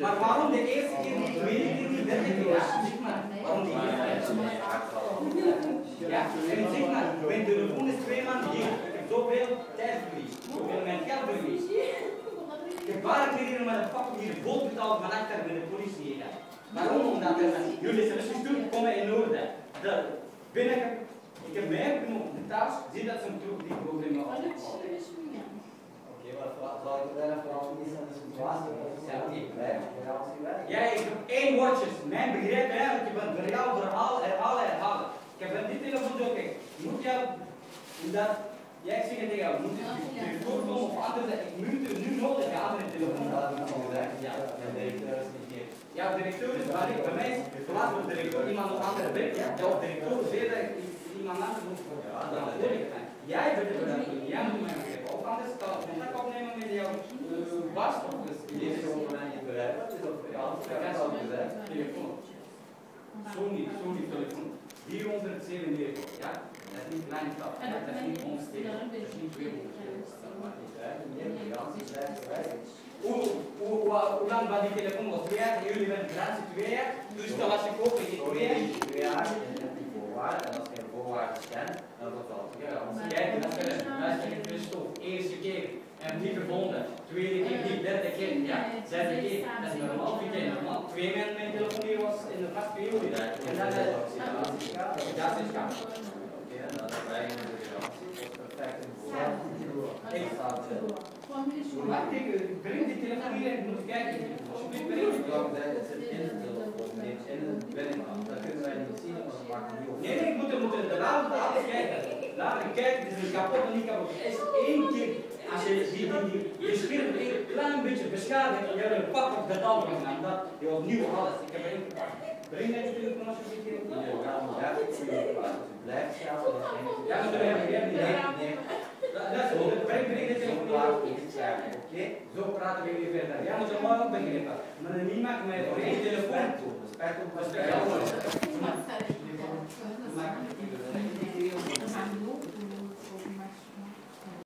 Maar waarom de eerste keer niet, tweede keer niet, derde keer? Ja, zeg maar. Waarom die eerste keer? Ja, en zeg maar, mijn telefoon is twee maanden hier. Ik heb zoveel tijd verlies, zoveel mijn geld verlies. Ik heb paar keer hier met een pak hier vol betaald van achter met de politie. Waarom? Omdat jullie services doen komen in orde. De, binnen, ik heb mij genomen thuis, zie dat ze een terug die problemen oplossen. Oké, maar zal ik er dan vooral niet aan de situatie Ja? Ja, je ik heb één woordje. Mijn begrip eigenlijk, je bent verhaal, verhaal, herhalen, herhalen. Ik heb dit telefoon zo, kijk, moet jou, dat, jij zegt tegen jou, moet je telefoon of andere, ik moet er nu nodig een andere telefoon. Dat heb ik. Ja. De directeur is niet hier. Ja, directeur is waar ik, bij mij is, laat de directeur iemand ja, directeur anders voor Ja, dat dan is wil ik het. Jij bent het dat doen, jij moet mij begrijpen. Of anders kan ik contact opnemen met jouw uh, baas of dus. Hier is gewoon mijn bedrijf. Het is op ja, dat heb ik al gezegd. Telefoon. Zo niet, zo niet telefoon. 497, ja? Dat is niet klein geld. Dat is niet omsteken. Dat is niet 200. Dat maakt niet uit. Meneer, de garantie blijft werken. Hoe, hoe, hoe, lang was die telefoon? Was twee jaar? Jullie hebben een garantie twee jaar. Dus dat was je kopen in. Twee jaar en je hebt die voorwaarden. En als je een voorwaarde stemt, dan wordt dat ook garantie. Kijk, dat is luister in Christophe. Eerste keer en niet gevonden. Tweede keer niet, derde keer, ja. Zesde keer, dat is normaal. Vier keer normaal. Twee mensen mijn telefoon hier was in de vast periode. En dan is dat is gaan. Dat is perfect in voorwaarden. Ik sta het Wacht even, breng die telefoon hier en moet kijken. Alsjeblieft, breng die Ik wou zeggen, het zit in de telefoon, in de binnenkant. Dat kunnen wij niet zien, want dat maakt niet op. Nee, nee, ik moet er moeten de alles kijken. Laten kijken, het is een kapot en niet kapot. Het is één keer, als je die, die, die, je scherm een klein beetje beschadigd, je hebt een pak op de tand gedaan, dat je opnieuw alles. Ik heb er één gepakt. Breng die telefoon alsjeblieft hier. Je gaat om werk, je blijft schaven. Ja, maar dat heb ik niet. Nee, nee. Dat dat is goed, breng, is het scherm, oké? Zo praten we weer verder. Ja, maar zo mag ook begrijpen. Maar niet maken mij voor één telefoon. Respect op Dat is respect. de geld.